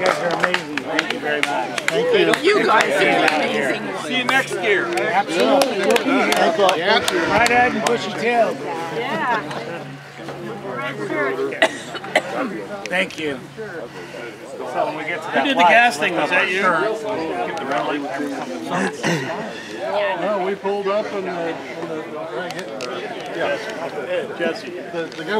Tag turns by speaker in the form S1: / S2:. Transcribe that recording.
S1: You guys are amazing. Thank you very much.
S2: Thank you.
S3: You guys are amazing. amazing
S4: See you next year.
S1: Absolutely. We'll be here.
S2: Thank you.
S1: Yeah. Right ahead and bushy tail.
S3: Yeah.
S1: Thank you. So when we get to
S4: Who
S1: that
S4: did the gas thing? Was that you?
S2: No, we pulled up and, uh, and the, yeah,
S4: Jesse.
S2: the, the guy